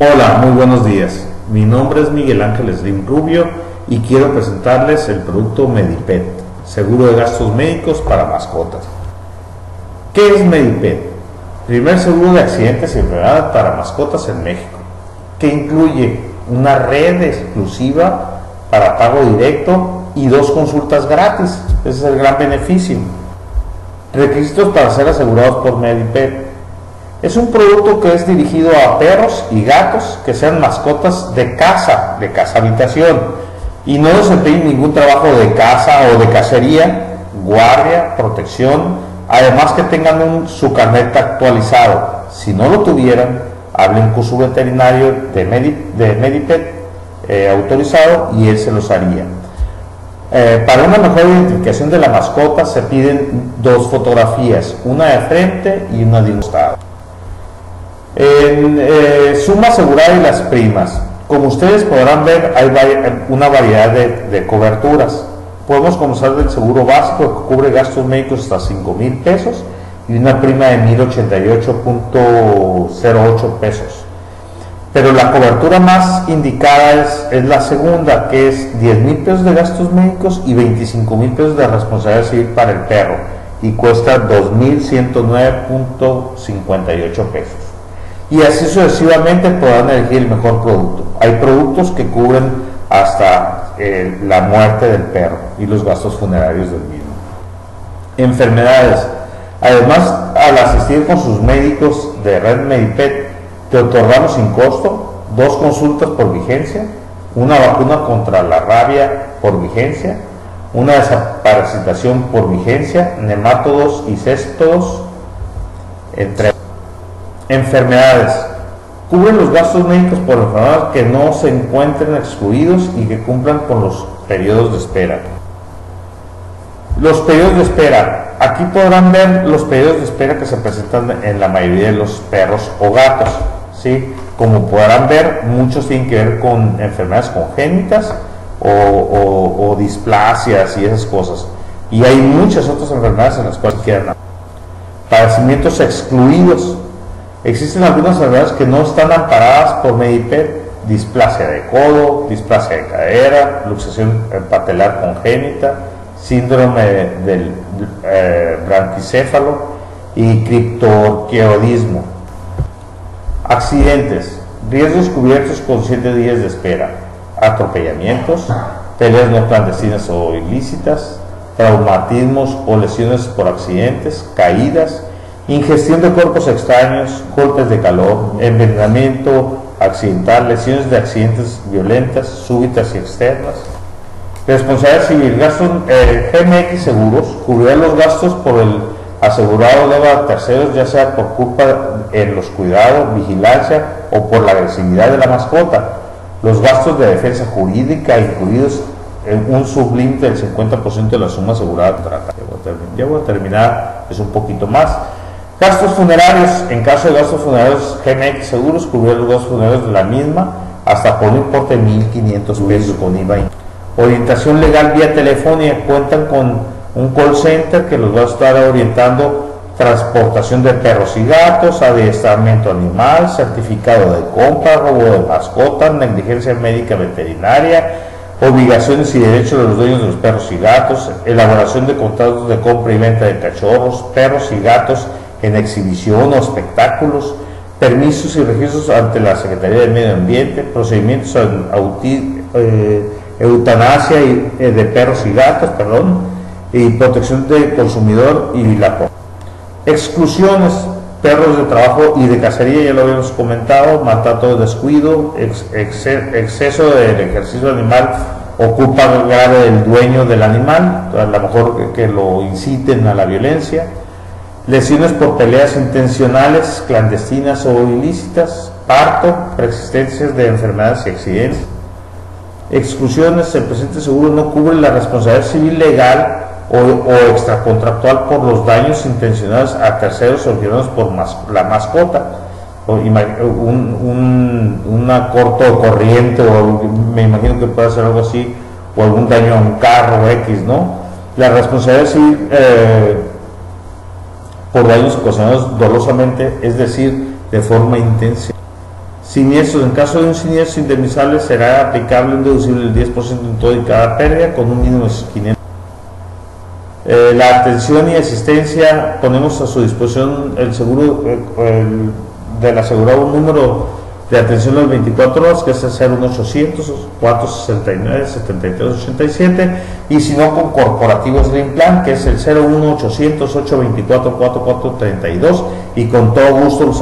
Hola, muy buenos días. Mi nombre es Miguel Ángel Slim Rubio y quiero presentarles el producto Medipet, seguro de gastos médicos para mascotas. ¿Qué es Medipet? Primer seguro de accidentes y enfermedades para mascotas en México, que incluye una red exclusiva para pago directo y dos consultas gratis. Ese es el gran beneficio. Requisitos para ser asegurados por Medipet es un producto que es dirigido a perros y gatos que sean mascotas de casa, de casa habitación, y no desempeñen ningún trabajo de casa o de cacería, guardia, protección, además que tengan un, su carnet actualizado. Si no lo tuvieran, hablen con su veterinario de, de Medipet eh, autorizado y él se los haría. Eh, para una mejor identificación de la mascota se piden dos fotografías, una de frente y una de costado. En eh, suma asegurada y las primas. Como ustedes podrán ver, hay una variedad de, coberturas. Podemos comenzar del seguro básico que cubre gastos médicos hasta 5 mil pesos y una prima de 1088.08 pesos. Pero la cobertura más indicada es, es la segunda, que es 10 mil pesos de gastos médicos y 25 mil pesos de responsabilidad civil para el perro y cuesta 2.109.58 pesos y así sucesivamente podrán elegir el mejor producto. Hay productos que cubren hasta eh, la muerte del perro y los gastos funerarios del mismo. Enfermedades. Además, al asistir con sus médicos de Red Medipet, te otorgamos sin costo dos consultas por vigencia, una vacuna contra la rabia por vigencia, una desparasitación por vigencia, nemátodos y céstodos, entre Enfermedades. Cubren los gastos médicos por enfermedades que no se encuentren excluidos y que cumplan con los periodos de espera. Los periodos de espera. Aquí podrán ver los periodos de espera que se presentan en la mayoría de los perros o gatos. ¿sí? Como podrán ver, muchos tienen que ver con enfermedades congénitas o, displasias y esas cosas. Y hay muchas otras enfermedades en las cuales quedan padecimientos excluidos Existen algunas enfermedades que no están amparadas por Medipet, displasia de codo, displasia de cadera, luxación patelar congénita, síndrome del eh, y criptorquiodismo. Accidentes, riesgos cubiertos con 7 días de espera, atropellamientos, peleas no clandestinas o ilícitas, traumatismos o lesiones por accidentes, caídas, ingestión de cuerpos extraños, golpes de calor, envenenamiento accidental, lesiones de accidentes violentas, súbitas y externas. Responsabilidad civil, gastos, eh, GMX Seguros cubrirá los gastos por el asegurado de a terceros, ya sea por culpa en los cuidados, vigilancia o por la agresividad de la mascota. Los gastos de defensa jurídica incluidos en un sublímite del 50% de la suma asegurada. Ya voy a terminar, es un poquito más. Gastos funerarios. En caso de gastos funerarios, GMX Seguros cubrió los gastos funerarios de la misma hasta por un importe de 1.500 pesos con IVA. Orientación legal vía telefónica. Cuentan con un call center que los va a estar orientando transportación de perros y gatos, adiestramiento animal, certificado de compra, robo de mascotas, negligencia médica veterinaria, obligaciones y derechos de los dueños de los perros y gatos, elaboración de contratos de compra y venta de cachorros, perros y gatos en exhibición o espectáculos, permisos y registros ante la Secretaría del Medio Ambiente, procedimientos en eh, eutanasia eh, de perros y gatos, perdón, y protección del consumidor y la exclusiones, perros de trabajo y de cacería, ya lo habíamos comentado, maltrato de descuido, exceso del ejercicio animal ocupa grave del dueño del animal, a lo mejor que lo inciten a la violencia, lesiones por peleas intencionales, clandestinas o ilícitas, parto, persistencias de enfermedades y accidentes. Exclusiones, el presente seguro no cubre la responsabilidad civil legal o, extracontractual por los daños intencionales a terceros originados por la mascota. un, una corto corriente o me imagino que puede ser algo así o algún daño a un carro X, ¿no? La responsabilidad civil eh, por daños ocasionados dolosamente, es decir, de forma intensa. Siniestros, en caso de un siniestro indemnizable será aplicable un deducible del 10% en todo y cada pérdida con un mínimo de 500. Eh, la atención y asistencia, ponemos a su disposición el seguro eh, el, del asegurado un número de atención a las 24 horas, que es el 01800 469 7387 y si no con corporativos Green Plan, que es el 01800 824 4432 y con todo gusto los